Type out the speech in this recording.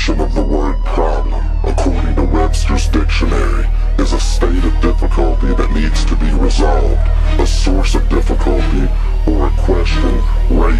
definition of the word problem, according to Webster's dictionary, is a state of difficulty that needs to be resolved, a source of difficulty, or a question raised